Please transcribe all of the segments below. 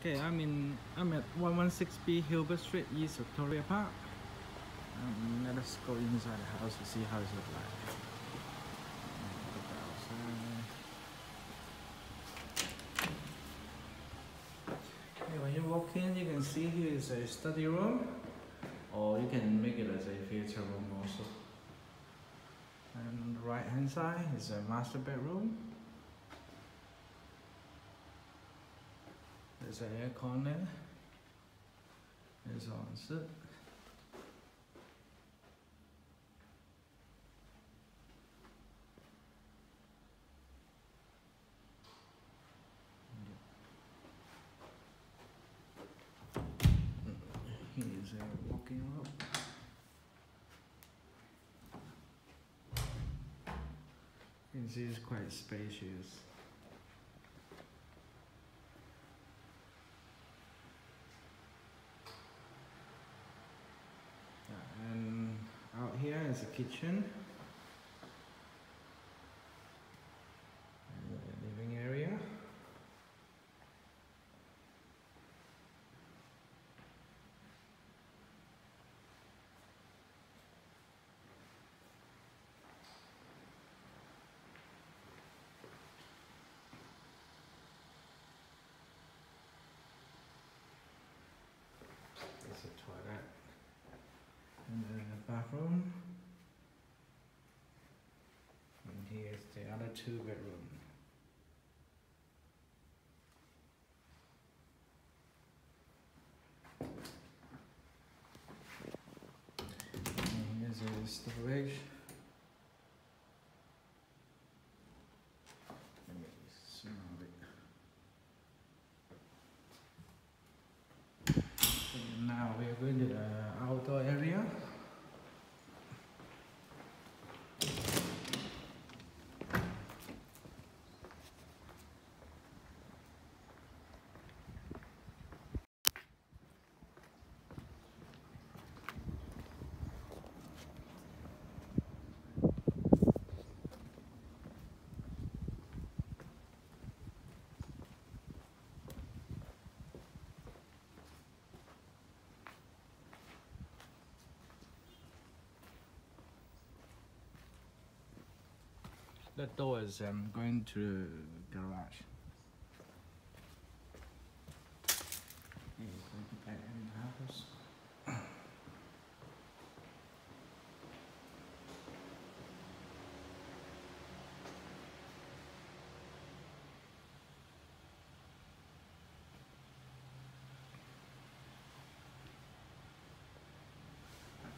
Okay, I'm in. I'm at 116B Hubert Street, East Victoria Park. Um, let us go inside the house to see how it looks like. Okay, when you walk in, you can see here is a study room, or you can make it as a theater room also. And on the right hand side is a master bedroom. There's an aircon there. There's ensuite. Here's a walking up. You can see it's quite spacious. Yeah, and out here is a kitchen. And the living area. There's a toilet. And then a bathroom. And here's the other two bedroom. And here's a storage. Let me smell it. Okay, now we are going to the outdoor area. That door is um, going to the garage.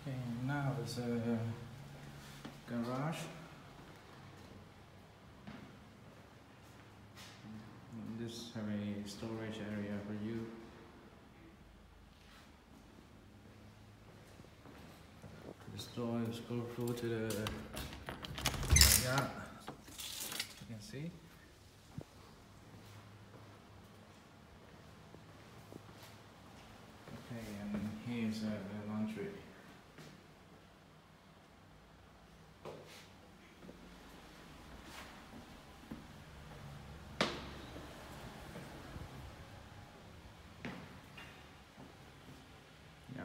Okay, now it's a garage. This have a storage area for you. Is go through to the yard. You can see. Okay, and here's uh, the laundry. Yeah,